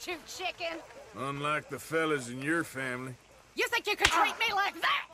too chicken. Unlike the fellas in your family. You think you could treat me like that?